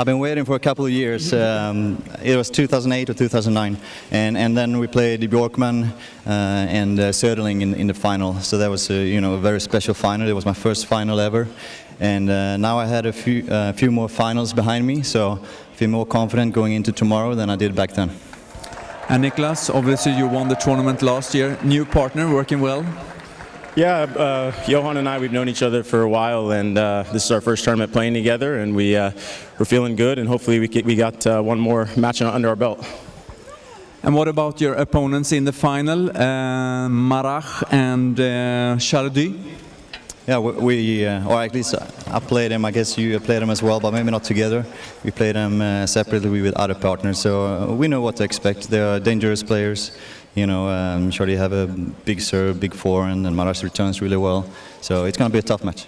I've been waiting for a couple of years. Um, it was 2008 or 2009, and and then we played Bjorkman uh, and uh, Söderling in, in the final. So that was a, you know a very special final. It was my first final ever, and uh, now I had a few uh, few more finals behind me. So I feel more confident going into tomorrow than I did back then. And Niklas, obviously you won the tournament last year. New partner, working well. Yeah, uh, Johan and I, we've known each other for a while, and uh, this is our first tournament playing together, and we, uh, we're feeling good, and hopefully we, get, we got uh, one more match under our belt. And what about your opponents in the final, uh, Marach and uh, Chardy? Yeah, we, we uh, or at least I played them. I guess you played them as well, but maybe not together. We played them uh, separately with other partners, so uh, we know what to expect. They are dangerous players. You know, um, sure they have a big serve, big forehand, and Marach returns really well. So it's going to be a tough match.